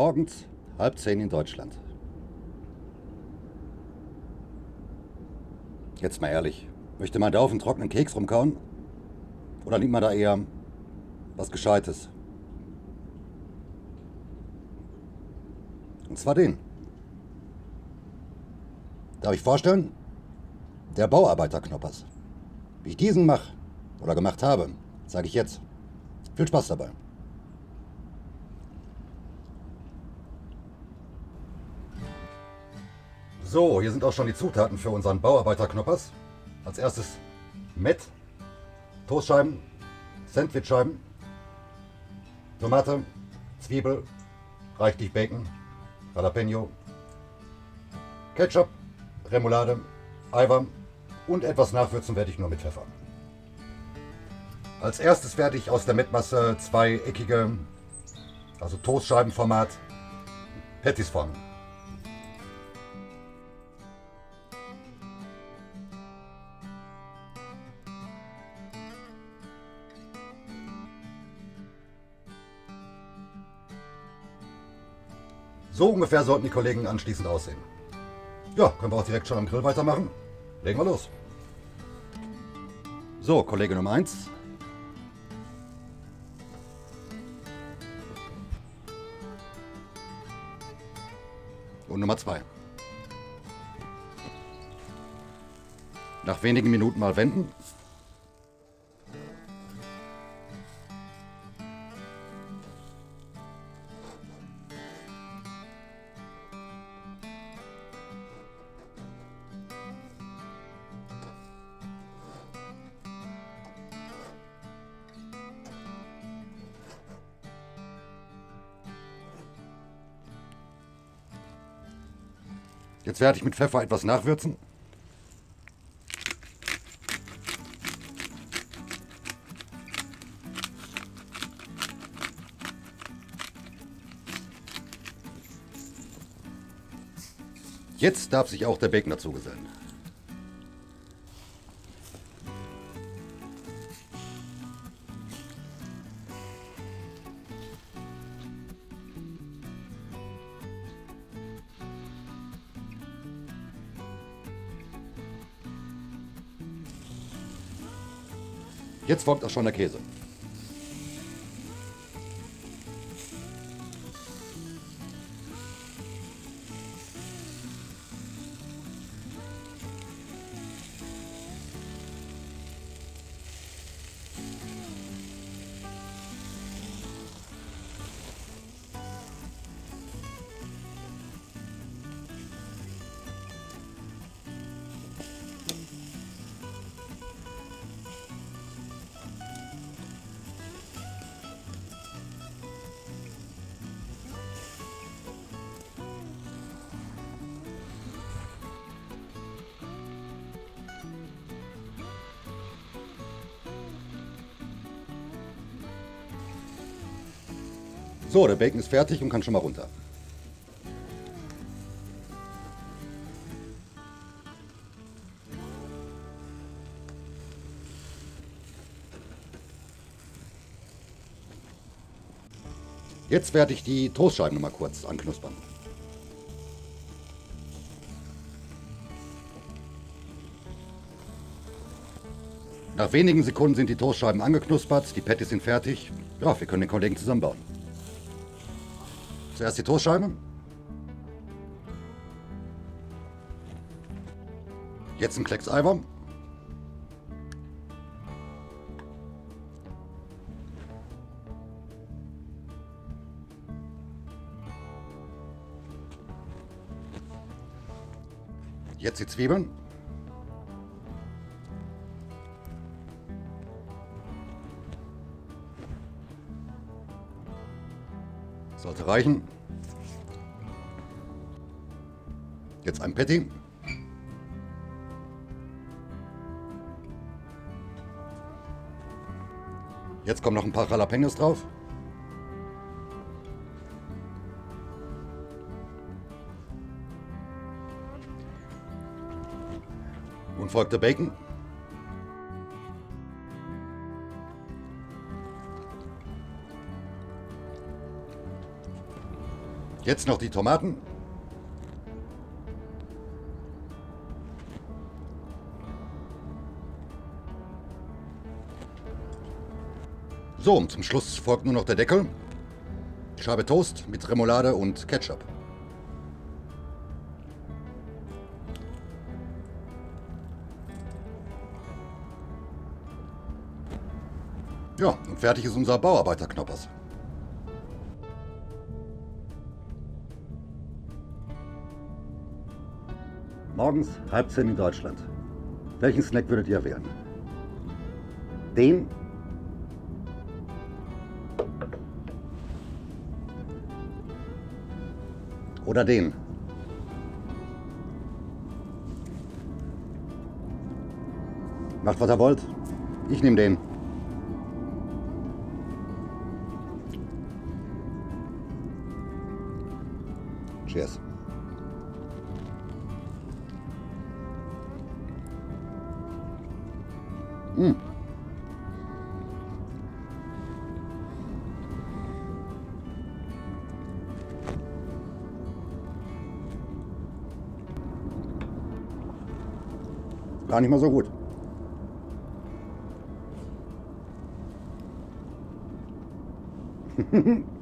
Morgens halb zehn in Deutschland. Jetzt mal ehrlich, möchte man da auf einen trockenen Keks rumkauen? Oder nimmt man da eher was Gescheites? Und zwar den. Darf ich vorstellen? Der Bauarbeiterknoppers. Wie ich diesen mache oder gemacht habe, sage ich jetzt. Viel Spaß dabei. So, hier sind auch schon die Zutaten für unseren Bauarbeiterknoppers. Als erstes Met, Toastscheiben, Sandwichscheiben, Tomate, Zwiebel, reichlich Bacon, Jalapeno, Ketchup, Remoulade, Eiweiß und etwas nachwürzen werde ich nur mit Pfeffer. Als erstes werde ich aus der Mettmasse zwei eckige, also Toastscheibenformat, Patties formen. So ungefähr sollten die Kollegen anschließend aussehen. Ja, können wir auch direkt schon am Grill weitermachen. Legen wir los. So, Kollege Nummer 1. Und Nummer 2. Nach wenigen Minuten mal wenden Jetzt werde ich mit Pfeffer etwas nachwürzen. Jetzt darf sich auch der Bacon dazugesellen. Jetzt folgt auch schon der Käse. So, der Bacon ist fertig und kann schon mal runter. Jetzt werde ich die Toastscheiben noch mal kurz anknuspern. Nach wenigen Sekunden sind die Toastscheiben angeknuspert, die Patties sind fertig. Ja, wir können den Kollegen zusammenbauen. Zuerst die Toastscheibe. Jetzt ein Klecks Eiweiß. Jetzt die Zwiebeln. Sollte reichen. Jetzt ein Patty. Jetzt kommen noch ein paar Jalapenos drauf. Und folgt der Bacon. Jetzt noch die Tomaten. So, und zum Schluss folgt nur noch der Deckel. Scheibe Toast mit Remoulade und Ketchup. Ja, und fertig ist unser Bauarbeiterknoppers. Morgens halb zehn in Deutschland. Welchen Snack würdet ihr wählen? Den Oder den. Macht, was ihr wollt. Ich nehme den. Cheers. Mm. Gar nicht mal so gut.